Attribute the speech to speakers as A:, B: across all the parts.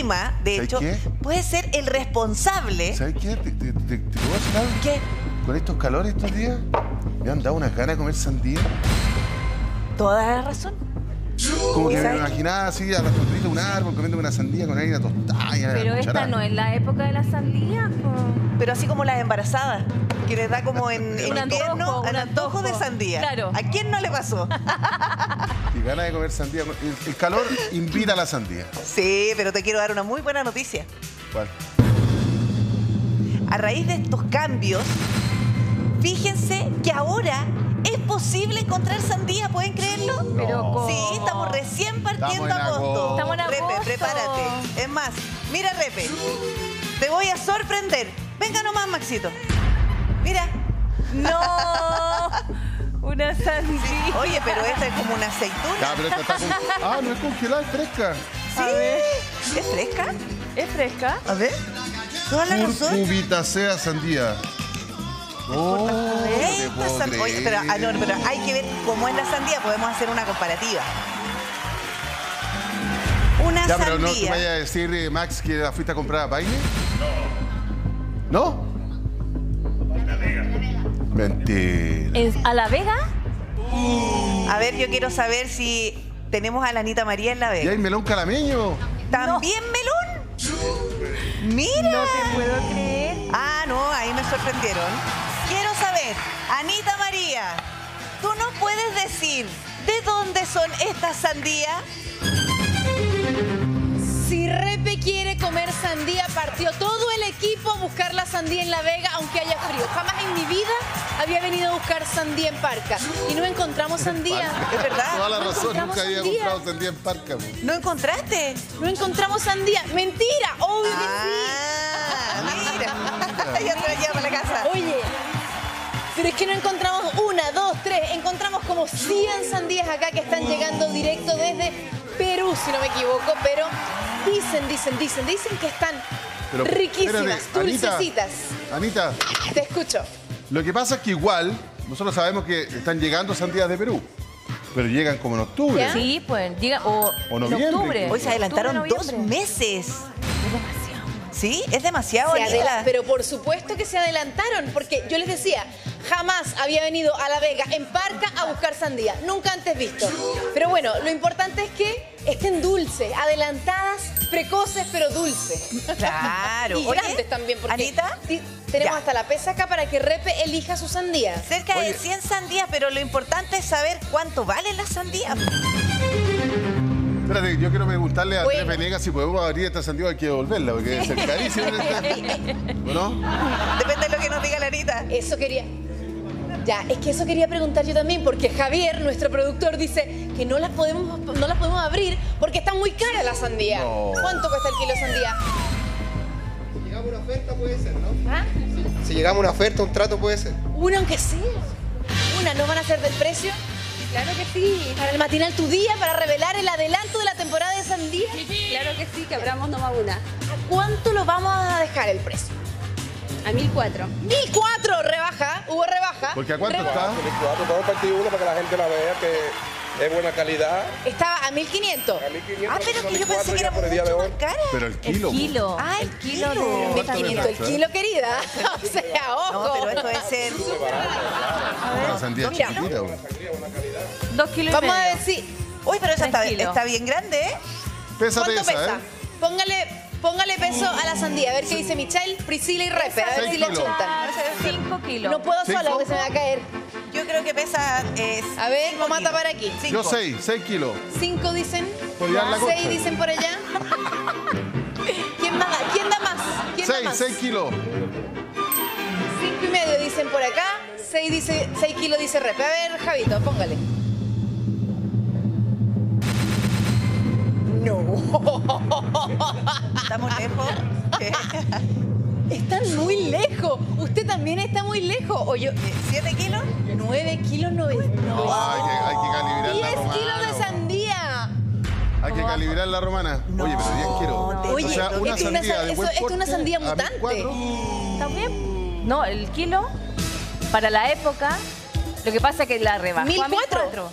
A: De
B: ¿Sabes
A: hecho,
B: qué?
A: puede ser el responsable.
B: ¿Sabes qué? ¿Te, te, te- te puedo decir algo?
A: ¿Qué?
B: Con estos calores estos días, me han dado unas ganas de comer sandía.
A: Toda la razón.
B: Como que me imaginaba así a la sombrita de un árbol comiendo una sandía con harina tostada. y a la
C: Pero esta
B: cucharada.
C: no es la época de la sandía. po.
A: Pero así como las embarazadas, que les da como en, en
C: Un
A: invierno
C: antojo,
A: un antojo de sandía.
C: Claro.
A: ¿A quién no le pasó?
B: Y ganas de comer sandía. El, el calor invita a la sandía.
A: Sí, pero te quiero dar una muy buena noticia.
B: ¿Cuál?
A: A raíz de estos cambios, fíjense que ahora es posible encontrar sandía, ¿pueden creerlo?
C: Pero.
A: Sí, estamos recién partiendo
B: Estamos en
A: agosto.
B: agosto.
C: Estamos en
A: Repe,
C: agosto.
A: prepárate. Es más, mira, Repe, te voy a sorprender. Venga nomás, Maxito. Mira.
C: ¡No! Una sandía.
A: Oye, pero esta es como una aceituna.
B: Ya, pero esta está con... Ah, no es congelada, es fresca.
A: Sí.
C: A ver.
A: ¿Es fresca?
C: ¿Es fresca?
A: A ver. Toda la razón.
B: Curcubitacea sandía. Oh, no te puedo
A: Oye, pero, ah, no, pero hay que ver cómo es la sandía. Podemos hacer una comparativa. Una
B: Ya, pero no
A: sandía.
B: vayas a decir, eh, Max, que la fuiste a comprar a Paine. ¿No? Mentira.
C: ¿En- ¿A La Vega?
A: A ver, yo quiero saber si tenemos a la Anita María en la
B: ¿Y
A: vega.
B: hay melón calameño?
A: ¿También melón? Mira.
C: No te puedo creer.
A: Ah, no, ahí me sorprendieron. Anita María, ¿tú nos puedes decir de dónde son estas sandías?
D: Si Repe quiere comer sandía, partió todo el equipo a buscar la sandía en La Vega, aunque haya frío. Jamás en mi vida había venido a buscar sandía en Parca. Y no encontramos sandía.
A: Es verdad.
B: Toda la
D: no
B: razón, nunca había
D: sandía.
B: comprado sandía en Parca.
A: ¿No encontraste?
D: No encontramos sandía. Mentira, obvio que
A: Ah, mira. ya te la lleva para la casa.
D: Oye, pero es que no encontramos una, dos, tres. Encontramos como 100 sandías acá que están llegando directo desde Perú, si no me equivoco. Pero dicen, dicen, dicen, dicen que están
B: Pero,
D: riquísimas,
B: espérate,
D: dulcecitas.
B: Anita,
D: Te escucho.
B: lo que pasa es que igual, nosotros sabemos que están llegando sandías de Perú, pero llegan como en octubre.
D: ¿Ya?
C: Sí, pues llega. O,
B: O
C: en
B: noviembre.
C: octubre.
A: Hoy se adelantaron
C: Octubre,
A: dos
C: noviembre.
A: meses.
C: Es demasiado.
A: ¿Sí? Es demasiado,
D: adela- pero por supuesto que se adelantaron, porque yo les decía, jamás había venido a La Vega en Parca a buscar sandía, nunca antes visto. Pero bueno, lo importante es que estén dulces, adelantadas, precoces, pero dulces.
A: Claro.
D: Y
A: Oye,
D: grandes también, porque
A: Anita,
D: ti- tenemos
A: ya.
D: hasta la pesa acá para que Repe elija su sandía.
A: cerca
B: Oye.
A: de 100 sandías, pero lo importante es saber cuánto valen las sandías.
B: Espérate, yo quiero preguntarle a
D: Bueno.
B: Andrés Venegas si podemos abrir esta sandía hay que devolverla, porque debe ser carísimo. ¿O no?
A: Depende de lo que nos diga la Anita.
D: Eso quería... Ya, es que eso quería preguntar yo también, porque Javier, nuestro productor, dice que no las podemos, no las podemos abrir porque está muy cara la sandía.
B: No.
D: ¿Cuánto cuesta el kilo de sandía?
E: Si llegamos a una oferta puede ser, ¿no?
D: ¿Ah?
E: Si llegamos a una oferta, un trato puede ser.
D: Una aunque sea. Una, ¿no van a ser del precio?
F: Claro que sí.
D: Para el matinal tu día, para revelar el adelanto de la temporada de sandía.
F: Claro que sí, que abramos nomás una.
D: ¿A cuánto lo vamos a dejar el precio?
F: A 1004.
D: ¡1004! Rebaja, hubo rebaja.
B: Porque ¿a cuánto
D: Rebaja.
B: está?
G: 24, todo partido uno para que la gente la vea, que es buena calidad.
D: Estaba a 1500.
G: A 1500,
A: Ah, pero que yo
G: 1400
A: pensé que era
G: el día de
A: mucho
G: hoy.
A: más cara.
B: Pero el
C: El
B: kilo.
C: kilo.
A: Ah, el
C: el kilo
A: kilo.
C: de.
B: ¿Cuánto
D: 1500 el kilo, querida. O sea, ojo.
A: No, pero esto debe ser.
B: Una sandía chiquitita. güey.
C: Dos kilos y
D: Vamos a si...
A: Uy, pero esa está, está bien grande, ¿eh?
B: Pesa,
D: ¿Cuánto
B: pesa,
D: pesa?
B: ¿eh?
D: Póngale, póngale peso a la sandía. A ver qué dice Michelle, Priscila y Repe. A ver si le
B: kilos.
D: chuntan.
C: Ah, Cinco kilos.
D: No puedo sola porque se me va a caer.
A: Yo creo que pesa. eh,
D: A ver,
A: cinco
D: vamos a
A: kilos.
D: tapar aquí.
A: Cinco.
B: Yo 6, 6 kilos.
D: Cinco dicen.
B: Por llevar la
D: Seis
B: cocha.
D: dicen por allá. ¿Quién, más- ¿Quién da más? ¿Quién da
B: 6,
D: más?
B: 6 kilos.
D: Cinco y medio dicen por acá. Seis, dice, seis kilos dice Repe. A ver, Javito, póngale.
A: Estamos lejos. ¿Qué?
D: Están muy lejos. Usted también está muy lejos. O yo,
A: ¿Siete kilos?
D: 9 kilos, 9.
B: No, hay que, hay que calibrar la
D: 10
B: romana.
D: kilos de sandía.
B: Hay que calibrar la romana. Oye, pero 10 kilos.
A: te-
D: Oye,
B: o sea, una
D: esto es una
B: sandía
D: sa-
B: de
D: eso- esto es una sandía mutante.
B: 1004.
C: ¿Está bien? No, el kilo, para la época, lo que pasa es que la rebajó a
D: 1004.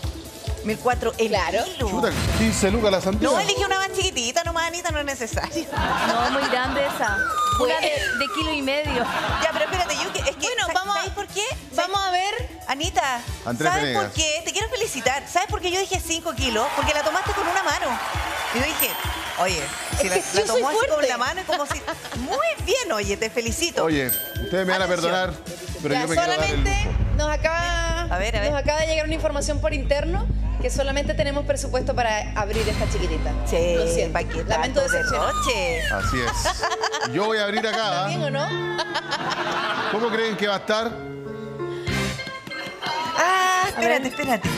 C: 1004.
A: 1004 el
D: Claro.
A: kilo.
B: Chuta, 15 lucas la sandía.
A: No, elige una más chiquitita, nomás, Anita, no es necesario.
C: No, muy grande esa. Una de, de kilo y medio.
A: Ya, pero espérate, yo que- es que,
D: Bueno,
A: ¿sa-
D: vamos a-
A: ¿sabéis por qué?
D: Vamos a ver.
A: Anita,
B: Andrés
A: ¿sabes
B: Venegas.
A: por qué? Te quiero felicitar. ¿Sabes por qué yo dije 5 kilos? Porque la tomaste con una mano. Y yo dije, oye, si
D: Es
A: la, tomó así con la mano, es como si... Muy bien, oye, te felicito.
B: Oye, ustedes me van a perdonar, pero
D: ya
B: yo me quiero dar el
D: solamente
B: lujo.
D: nos acaba,
A: A ver, a ver.
D: nos acaba de llegar una información por interno que solamente tenemos presupuesto para abrir esta chiquitita. Lo
A: Che,
D: siento.
A: ¿pa' qué
D: Lamento
A: derroche?
B: Así es. Yo voy a abrir acá.
D: ¿Bien
B: ¿ah?
D: o no?
B: ¿Cómo creen que va a estar?
A: Ah, espérate, espérate.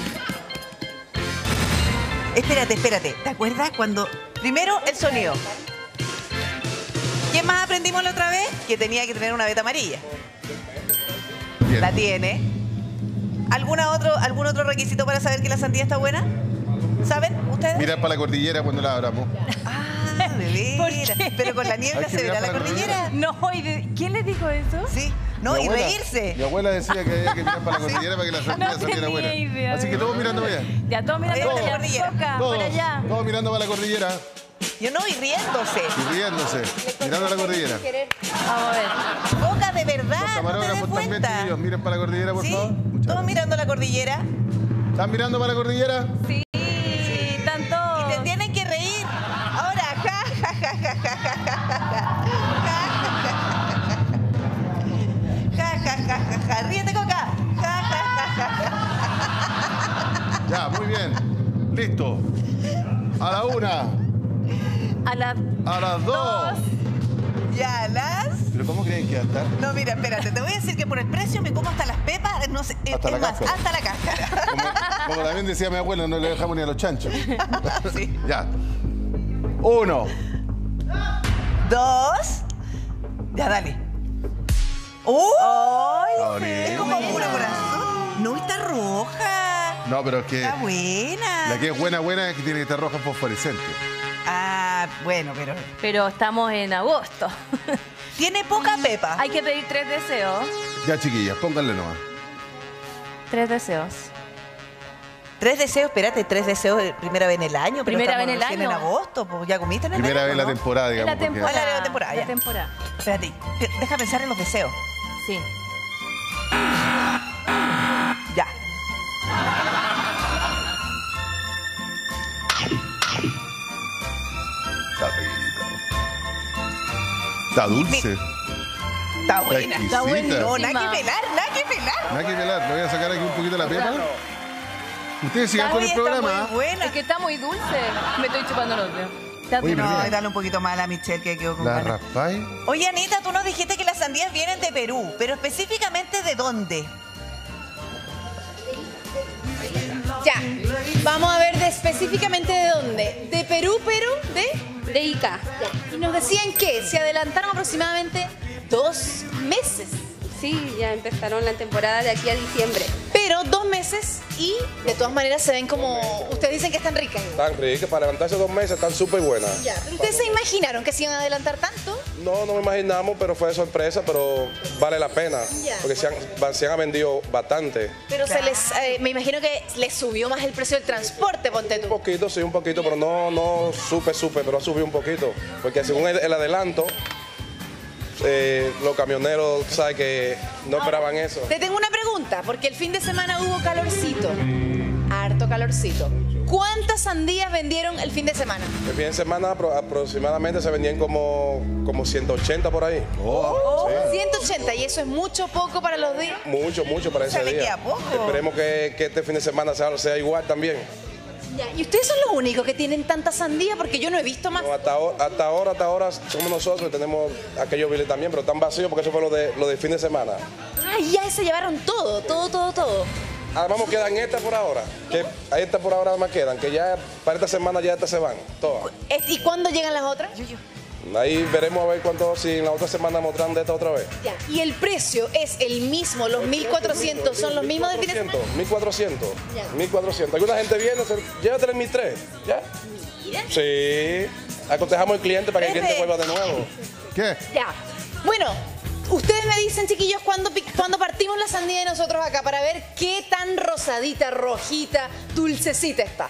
A: Espérate, espérate. ¿Te acuerdas cuando... Primero, el sonido. ¿Qué más aprendimos la otra vez? Que tenía que tener una beta amarilla.
B: Bien.
A: La tiene. ¿Alguna otro, ¿Algún otro requisito para saber que la sandía está buena? ¿Saben ustedes?
B: Mirar para la cordillera cuando la abramos.
A: Ah, de. Pero con la niebla se verá la cordillera.
C: No, ¿y de- ¿quién le dijo eso?
A: Sí. No,
B: Mi
A: y
B: abuela-
A: reírse.
B: Mi abuela decía que había que mirar para la cordillera para que la sandía
C: No
B: saliera buena.
C: idea,
B: Así que todos mirando para allá.
C: Ya, todos mirando para
A: la
C: allá.
B: Todos, todos mirando para la cordillera
A: Yo no, y riéndose.
B: y riéndose. Mirando a la cordillera.
C: Vamos a ver.
A: Boca de verdad,
B: Los
A: no te
B: también, miren para la cordillera, por
A: ¿Sí?
B: favor. Muchas
A: Todos
B: gracias.
A: mirando la cordillera.
B: ¿Están mirando para la cordillera?
C: Sí, tanto.
A: Y te tienen que reír. Ahora, ja, ja, ja, ja, ja, ja, ja, ja, ja, ja, ja, ja, ja, ja. Ríete, Coca. Ja, ja, ja, ja, ja.
B: Ya, muy bien. Listo. A la una,
C: A la
B: a las dos.
A: Ya las.
B: ¿Pero cómo creen que va a estar?
A: No, mira, espérate, te voy a decir que por el precio me como hasta las pepas, no sé, eh,
B: Hasta
A: es
B: la
A: más,
B: cáscara.
A: hasta la cáscara.
B: Como, como también decía mi abuela, no le dejamos ni a los chanchos.
A: Sí.
B: Ya. Uno.
A: Dos. Ya, dale. ¡Uy!
B: Está bonito.
A: Es como puro corazón. No, está roja.
B: No, pero es que
A: Está buena.
B: la que es buena, buena es que tiene que estar roja fosforescente.
A: Ah, bueno, pero
C: Pero estamos en agosto.
A: tiene poca pepa.
C: Hay que pedir tres deseos.
B: Ya, chiquillas, pónganle nomás.
C: Tres deseos.
A: Tres deseos, espérate, tres deseos de primera vez en el año. pero
C: Primera
A: estamos
C: vez en el
A: recién
C: año.
A: en agosto, pues ya comiste en el
B: Primera vez
A: verano,
B: la temporada,
C: Es
B: digamos.
C: la
B: porque-
C: temporada.
A: ¿Cuál era la temporada?
C: La temporada.
A: Espérate, deja pensar en los deseos.
C: Sí.
B: Está dulce.
A: Está buena.
B: exquisita.
C: buenísima.
A: No, nada que pelar, nada que pelar.
B: Nada que pelar. Le voy a sacar aquí un poquito la pepa. Ustedes sigan con el
A: está
B: programa.
A: muy buena.
C: Es que está muy dulce. Me estoy chupando los dedos. Está
B: Oye,
A: No,
B: mira.
A: dale un poquito más a la Michelle que quedó con
B: La
A: ganas. Oye, Anita, tú nos dijiste que las sandías vienen de Perú, pero específicamente de dónde?
D: Ya. Vamos a ver de específicamente de dónde. De Perú, pero de.
F: De Ica.
D: Y nos decían que se adelantaron aproximadamente dos meses.
F: Sí, ya empezaron la temporada de aquí a diciembre.
D: Pero dos meses y de todas maneras se ven como. Ustedes dicen que están ricas.
G: Tan ricas, para levantarse dos meses, están súper buenas.
D: Ya, pero ustedes se imaginaron que se iban a adelantar tanto.
G: No, no me imaginamos, pero fue de sorpresa, pero vale la pena.
D: Ya.
G: Porque se han, va- se han vendido bastante.
D: Pero se les, eh, me imagino que les subió más el precio del transporte, ponte
G: Un
D: tú.
G: poquito, sí, un poquito, pero no, no súper, súper, pero ha subido un poquito. Porque según el, el adelanto, eh, los camioneros, ¿sabes que No esperaban eso.
D: Te tengo una pregunta, porque el fin de semana hubo calorcito. Harto calorcito. ¿Cuántas sandías vendieron el fin de semana?
G: El fin de semana apro- aproximadamente se vendían como, como 180 por ahí.
B: Oh,
D: 180, y eso es mucho poco para los días.
G: Mucho, mucho para ese
A: le
G: día.
A: queda poco.
G: Esperemos que, que este fin de semana sea, sea igual también.
D: Ya, ¿Y ustedes son los únicos que tienen tanta sandía? Porque yo no he visto más.
G: No, hasta, ahora, hasta ahora, hasta ahora somos nosotros que tenemos aquellos biles también, pero están vacíos porque eso fue lo de, lo de fin de semana.
D: Ah, ya se llevaron todo, todo, todo, todo.
G: Además, nos quedan estas por ahora, que estas por ahora más quedan, que ya para esta semana ya estas se van, todas.
D: ¿Y cuándo llegan las otras?
G: Ahí veremos a ver cuánto, si en la otra semana mostrarán de esta otra vez.
D: Ya. ¿Y el precio es el mismo? ¿Los 1.400 son los mismos del fin de semana?
G: 1400,
D: Ya.
G: 1400. Alguna gente viene, se, llévatela en 1003, ¿ya?
D: Mira.
G: Sí. Aconsejamos al cliente para que el cliente vuelva de nuevo.
B: ¿Qué?
D: Ya. Bueno, Ustedes me dicen, chiquillos, cuándo, pi- cuándo partimos la sandía de nosotros acá para ver qué tan rosadita, rojita, dulcecita está.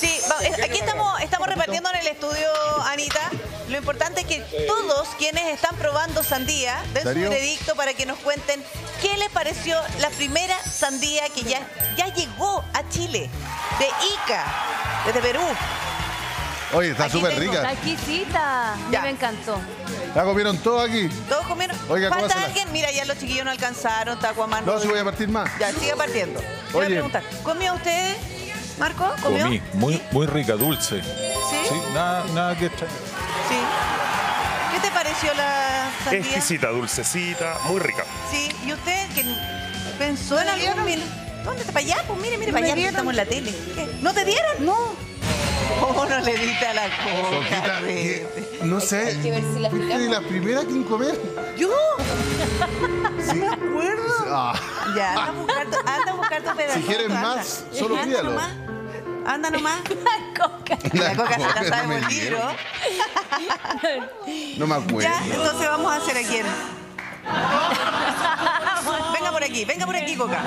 A: Sí, aquí estamos, estamos repartiendo en el estudio, Anita. Lo importante es que todos quienes están probando sandía den su veredicto para que nos cuenten qué les pareció la primera sandía que ya, ya llegó a Chile, de Ica, desde Perú.
B: Oye, está súper
A: tengo
C: Está
B: rica.
C: exquisita.
A: Ya.
C: Me encantó.
B: La comieron todo aquí.
A: ¿Todos comieron?
B: Oiga,
A: ¿Falta
B: cómasela.
A: alguien? Mira, ya los chiquillos no alcanzaron, Tacuamán.
B: No, si voy a partir más.
A: Ya, sigue partiendo. Te voy a
B: Oye.
A: preguntar, ¿Comió usted, Marco? ¿Comió?
H: Comí, muy, muy rica, dulce.
A: ¿Sí?
H: Sí, nada, nada que extrañar.
A: Sí. ¿Qué te pareció la sandía?
I: Exquisita, dulcecita, muy rica.
A: Sí, ¿y usted que pensó en algún minuto? ¿Dónde está? ¿Para allá? Pues mire, mire, para allá, estamos en la tele. ¿Qué? ¿No te dieron? No. ¿Cómo no le diste a la coca?
B: Eh, no sé.
D: Hay que ver si la
B: Fuiste de
D: picamos.
B: la primera que en comer.
A: ¿Yo? ¿Sí? me acuerdo.
B: Ah,
A: Ya, anda a buscar tu, anda a buscar tu pedacito.
B: Si quieres
A: anda.
B: más, solo
A: anda
B: pídalo.
A: nomás. Anda nomás.
C: Coca.
A: La coca se la
B: no
A: sabe
B: me
A: por libro.
B: no me acuerdo.
A: Ya, entonces vamos a hacer a quién. Venga por aquí, venga por aquí, Coca.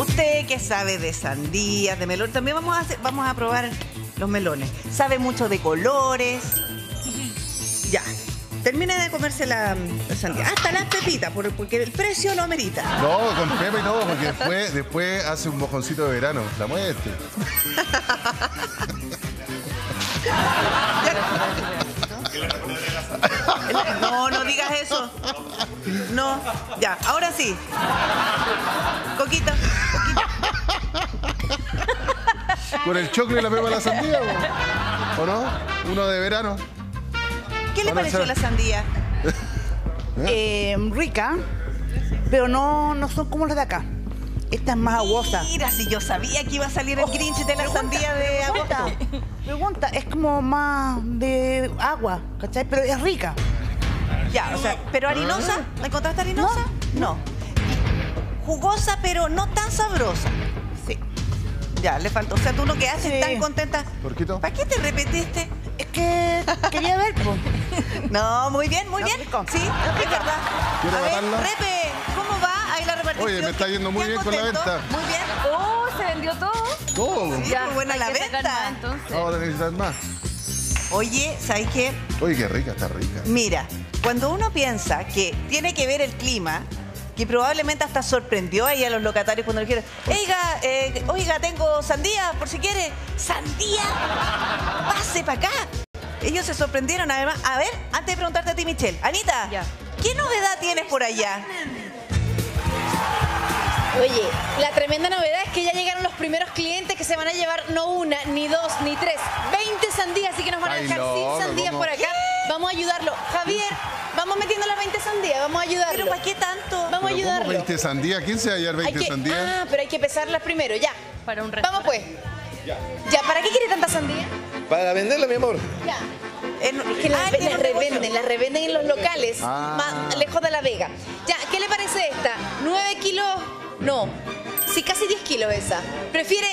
A: Usted que sabe de sandías, de melón, también vamos a, hacer- vamos a probar los melones. Sabe mucho de colores. Ya. Termina de comerse la, la sandía. Hasta las pepitas, por- porque el precio lo amerita.
B: No, con Pepe y todo, porque después, después hace un mojoncito de verano. La muerte.
A: No, no digas eso. No, ya, ahora sí. Coquita,
B: Con el choclo y la pepa de la sandía, ¿o, ¿o no? Uno de verano.
A: ¿qué le pareció la sandía?
J: eh, rica, pero no, no son como las de acá. Esta es más aguosa.
A: Mira, si yo sabía que iba a salir el Grinch de la sandía de agosto.
J: Pregunta, pregunta, es como más de agua, ¿cachai? Pero es rica.
A: Ya, o sea, pero harinosa, ¿la encontraste harinosa? No. Jugosa, pero no tan sabrosa. Sí. Ya, le faltó. O sea, tú lo que haces
J: Sí.
A: tan contenta.
B: ¿Porquito?
A: ¿Para qué te repetiste?
J: Es que quería ver, pues.
A: No, muy bien, muy
J: No,
A: bien.
J: rico.
A: Sí, es verdad.
B: ¿Quiere
A: A ver,
B: bajarla? Oye, me está yendo muy
A: ¿Te
B: bien con la venta.
A: Muy bien.
C: Oh, se vendió todo.
B: Todo.
A: Sí, muy buena la venta.
C: más, entonces.
B: Vamos a necesitar más.
A: Oye, ¿sabes qué?
B: Oye, qué rica, está rica.
A: Mira, cuando uno piensa que tiene que ver el clima, que probablemente hasta sorprendió ahí a los locatarios cuando le dijeron, oiga, eh, oiga, tengo sandía, por si quiere. ¿Sandía? Pase para acá. Ellos se sorprendieron además. A ver, antes de preguntarte a ti, Michelle. Anita,
C: Ya.
A: ¿qué novedad tienes por allá?
D: Oye, la tremenda novedad es que ya llegaron los primeros clientes que se van a llevar no una, ni dos, ni tres, 20 sandías, así que nos van a
B: Ay,
D: dejar
B: loco,
D: sin sandías por acá. Vamos a ayudarlo. Javier, vamos metiendo las 20 sandías, vamos a ayudarlo.
A: ¿Pero para qué tanto?
D: Vamos a
B: ¿Pero cómo
D: ayudarlo.
B: 20 sandías? ¿Quién se va a llevar
D: Hay
B: 20
D: que-
B: sandías?
D: ah, pero hay que pesarlas primero, ya.
C: Para un
D: Vamos pues. Ya. ¿para qué quiere tanta sandía?
E: Para venderla, mi amor.
D: Ya.
A: En-
D: Es que las,
A: Ah,
D: las revenden, las revenden en los locales,
B: Ah.
D: más lejos de La Vega. Ya, ¿qué le parece esta? ¿9 kilos? No. Sí, casi 10 kilos esa. ¿Prefiere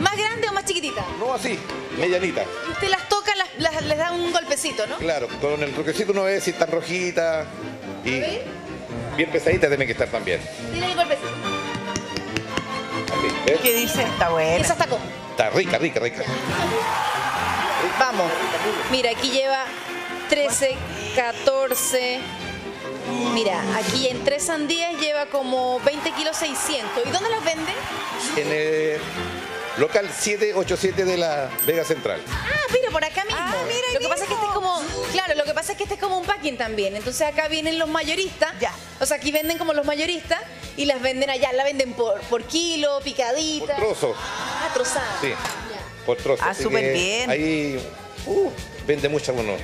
D: más grande o más chiquitita?
E: No así, medianita.
D: Y usted las toca, las, las- les da un golpecito, ¿no?
E: Claro, con el toquecito uno ve si están rojitas y bien pesadita tiene que estar también.
D: Tiene el golpecito.
E: Así, ¿ves?
A: ¿Qué dice? Está buena.
D: Esa está como.
E: Está rica, rica, rica.
D: Vamos. Mira, aquí lleva 13, 14. Mira, aquí en tres sandías lleva como 20 kilos 600. ¿Y dónde las venden?
E: En el local 787 de la Vega Central.
D: Ah, mira, por acá mismo.
A: Ah, mira
D: lo que pasa es que este es como, claro, lo que pasa es que este es como un packing también. Entonces acá vienen los mayoristas.
A: Ya.
D: O sea, aquí venden como los mayoristas y las venden allá. La venden por, por kilo,
E: Por
D: picadita.
E: trozo,
D: Ah, trozada.
E: sí. Por trozo.
A: Ah, súper bien.
E: Ahí uh, vende mucho uno.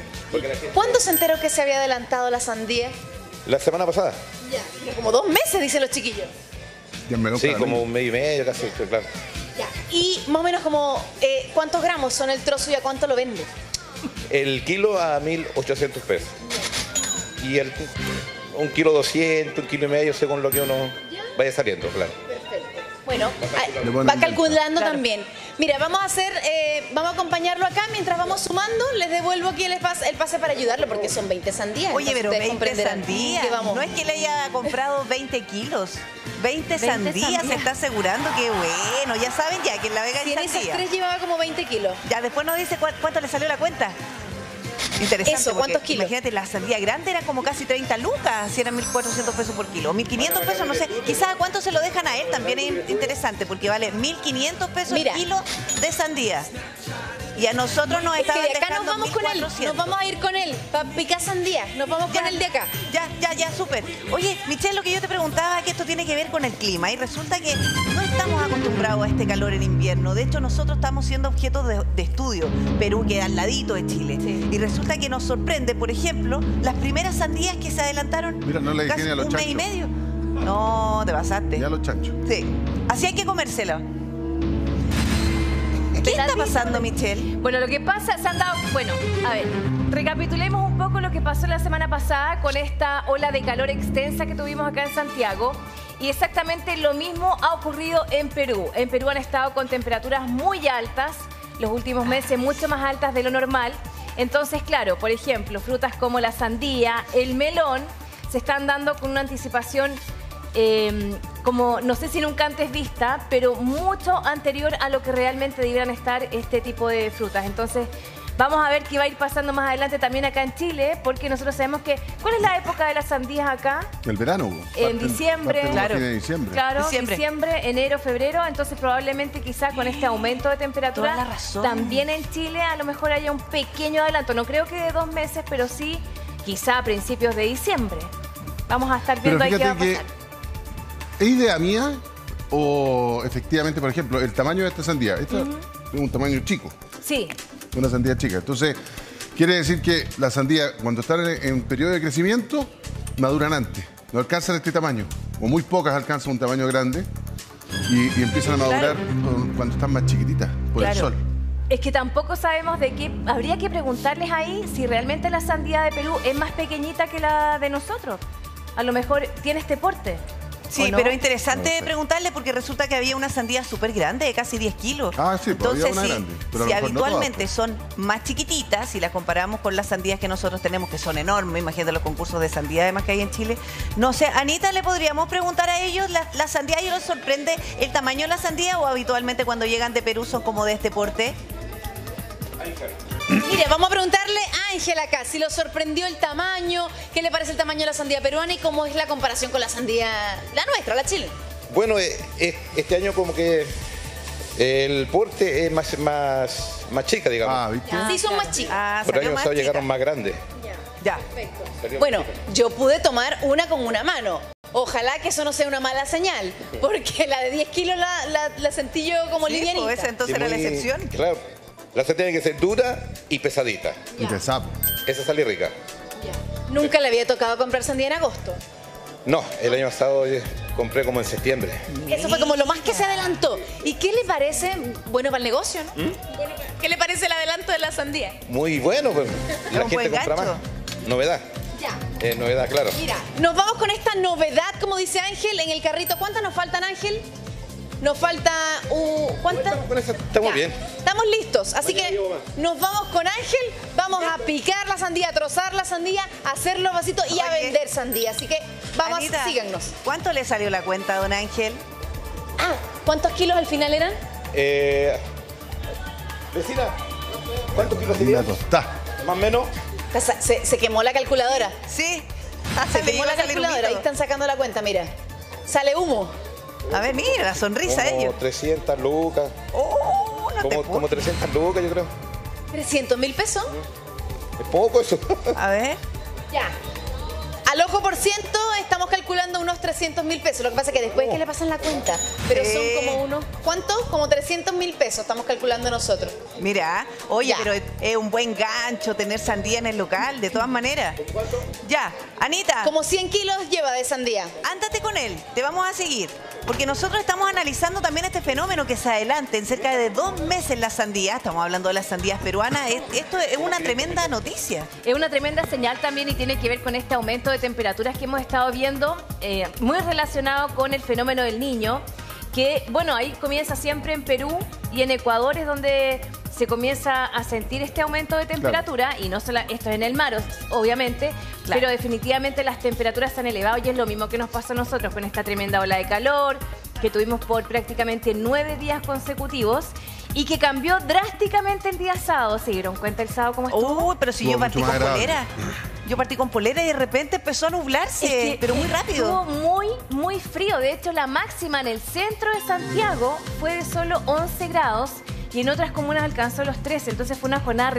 D: ¿Cuándo se enteró que se había adelantado la sandía?
E: La semana pasada.
D: Ya. Como dos meses, dicen los chiquillos.
B: Ya me lo
E: Sí, como
B: mí.
E: un mes y medio casi, claro.
D: Ya. Y más o menos como, eh, ¿cuántos gramos son el trozo y a cuánto lo vende?
E: El kilo a 1.800 pesos. Y el, un kilo 200, un kilo y medio según lo que uno vaya saliendo, claro.
D: Bueno,
B: Le
D: ah, va calculando también. Mira, vamos a hacer, eh, vamos a acompañarlo acá mientras vamos sumando. Les devuelvo aquí el pase, el pase para ayudarlo porque son 20 sandías.
A: Oye, pero
D: ustedes
A: 20
D: comprenderán
A: sandías.
D: vamos.
A: No es que le haya comprado 20 kilos. 20, sandías, se está asegurando que bueno. Ya saben ya que en La Vega hay
D: en esas
A: sandía.
D: tres llevaba como 20 kilos.
A: Ya, después nos dice cuá- cuánto le salió la cuenta. Interesante.
D: Eso, ¿cuántos
A: porque
D: kilos?
A: Imagínate, la sandía grande era como casi 30 lucas, si eran 1.400 pesos por kilo. 1.500 pesos, no sé. Quizás cuánto se lo dejan a él también es interesante, porque vale 1.500 pesos el kilo de sandía. Y a nosotros nos
D: Es que acá nos vamos con él.
A: 1.400.
D: Nos vamos a ir con él para picar sandía. Nos vamos con él de acá.
A: Ya, ya, ya, súper. Oye, Michelle, lo que yo te preguntaba es que esto tiene que ver con el clima y resulta que no estamos acostumbrados a este calor en invierno. De hecho, nosotros estamos siendo objeto de, de estudio. Perú queda al ladito de Chile. Y resulta que nos sorprende, por ejemplo, las primeras sandías que se adelantaron
B: Mira, no le dije
A: casi
B: ni a los
A: un mes y medio. No, te pasaste.
B: Ya los chanchos.
A: Sí. Así hay que comérsela. ¿Qué está pasando, Michelle?
C: Bueno, lo que pasa, se han dado, bueno, a ver, recapitulemos un poco lo que pasó la semana pasada con esta ola de calor extensa que tuvimos acá en Santiago. Y exactamente lo mismo ha ocurrido en Perú. En Perú han estado con temperaturas muy altas, los últimos meses mucho más altas de lo normal. Entonces, claro, por ejemplo, frutas como la sandía, el melón, se están dando con una anticipación eh, como no sé si nunca antes vista, pero mucho anterior a lo que realmente debieran estar este tipo de frutas. Entonces, vamos a ver qué va a ir pasando más adelante también acá en Chile, porque nosotros sabemos que. ¿Cuál es la época de las sandías acá?
B: El verano.
C: En diciembre.
B: parte
A: Claro.
B: de diciembre.
C: Claro,
A: Diciembre.
C: diciembre. enero, febrero. Entonces, probablemente quizá con este aumento de temperatura,
A: Toda la razón.
C: también en Chile a lo mejor haya un pequeño adelanto. No creo que de dos meses, pero sí quizá a principios de diciembre. Vamos a estar
B: Pero
C: viendo ahí qué va a
B: que
C: pasar.
B: ¿Es idea mía o efectivamente, por ejemplo, el tamaño de esta sandía? Esta es un tamaño chico,
C: Sí,
B: una sandía chica. Entonces, quiere decir que la sandía, cuando están en, en periodo de crecimiento, maduran antes. No alcanzan este tamaño. O muy pocas alcanzan un tamaño grande y, y empiezan a madurar cuando están más chiquititas por el sol.
C: Es que tampoco sabemos de qué. Habría que preguntarles ahí si realmente la sandía de Perú es más pequeñita que la de nosotros. A lo mejor tiene este porte.
A: Sí, pero interesante
B: No sé.
A: preguntarle porque resulta que había una sandía súper grande de casi 10 kilos.
B: Ah, sí, pues, había
A: Entonces,
B: una
A: si,
B: grande, pero
A: si
B: no
A: habitualmente
B: todas,
A: son más chiquititas, si las comparamos con las sandías que nosotros tenemos, que son enormes, imagínate los concursos de sandía además que hay en Chile. No sé, Anita, ¿le podríamos preguntar a ellos la, la sandía? ¿A ellos les sorprende el tamaño de la sandía o habitualmente cuando llegan de Perú son como de este porte?
D: Mire, vamos a preguntarle a Ángela acá si lo sorprendió el tamaño, qué le parece el tamaño de la sandía peruana y cómo es la comparación con la sandía, la nuestra, la chile.
E: Bueno, eh, eh, este año como que el porte es más, más, más chica, digamos.
B: Ah, ¿viste?
D: sí, son más chicas.
A: Ah,
E: Por el
A: salió
E: año
A: más
E: pasado llegaron más grandes.
A: Ya.
E: Salieron
D: Bueno, yo pude tomar una con una mano. Ojalá que eso no sea una mala señal, porque la de 10 kilos la, la- la sentí yo como
A: Sí,
D: livianita.
A: pues, esa entonces
E: Sí,
A: era la excepción.
E: Claro. La sandía tiene que ser dura y pesadita.
B: Y de sapo.
E: Esa sale rica.
D: Nunca le había tocado comprar sandía en agosto.
E: No, el año pasado eh, compré como en septiembre.
D: Eso fue como lo más que se adelantó. ¿Y qué le parece? Bueno para el negocio, ¿no?
E: ¿Mm?
D: ¿Qué le parece el adelanto de la sandía?
E: Muy bueno, pues. La
A: un
E: gente
A: buen
E: compra
A: gancho.
E: más. Novedad.
D: Ya.
E: Eh, novedad, claro.
D: Mira, nos vamos con esta novedad, como dice Ángel, en el carrito. ¿Cuántas nos faltan, Ángel? Nos falta... uh, ¿Cuántas?
E: Estamos
D: Ya,
E: bien.
D: Estamos listos, así que nos vamos con Ángel, vamos a picar la sandía, a trozar la sandía, a hacer los vasitos y a vender sandía. Así que vamos,
A: Anita,
D: síganos.
A: ¿Cuánto le salió la cuenta, don Ángel?
D: Ah, ¿cuántos kilos al final eran?
E: Eh, vecina, ¿cuántos kilos
B: Una
E: sería?
B: tostada.
E: Más o menos.
D: Se, se- quemó la calculadora.
A: Sí.
D: Se quemó la calculadora, ahí están sacando la cuenta, mira. Sale humo.
A: A ver, mira la sonrisa de
E: Como
A: ellos.
E: 300 lucas.
A: Oh, no te
E: Como,
A: puedo.
E: como 300 lucas, yo creo.
D: 300 mil pesos.
E: Es poco eso.
A: A ver.
D: Ya. Al ojo por ciento estamos calculando unos 300 mil pesos. Lo que pasa es que después es que le pasan la cuenta. Pero
A: Sí.
D: son como unos... ¿Cuánto? Como 300 mil pesos estamos calculando nosotros.
A: Mira, oye,
D: Ya.
A: pero es, un buen gancho tener sandía en el local, de todas maneras. Ya, Anita,
D: Como 100 kilos lleva de sandía.
A: ándate con él, te vamos a seguir. Porque nosotros estamos analizando también este fenómeno que se adelanta en cerca de dos meses la sandía. Estamos hablando de las sandías peruanas. Es- esto es una tremenda noticia.
C: Es una tremenda señal también y tiene que ver con este aumento de temperaturas que hemos estado viendo, eh, muy relacionado con el fenómeno del niño, que bueno, ahí comienza siempre en Perú y en Ecuador es donde se comienza a sentir este aumento de temperatura y no solo esto es en el mar, obviamente,
A: Claro.
C: pero definitivamente las temperaturas se han elevado y es lo mismo que nos pasa a nosotros con esta tremenda ola de calor que tuvimos por prácticamente nueve días consecutivos y que cambió drásticamente el día sábado. ¿Se dieron cuenta el sábado cómo estuvo?
A: Uy, pero si yo partí con polera. Yo partí con polera y de repente empezó a nublarse,
C: Es que
A: pero muy rápido.
C: Estuvo muy, muy frío. De hecho, la máxima en el centro de Santiago fue de solo 11 grados y en otras comunas alcanzó los 13. Entonces fue una jornada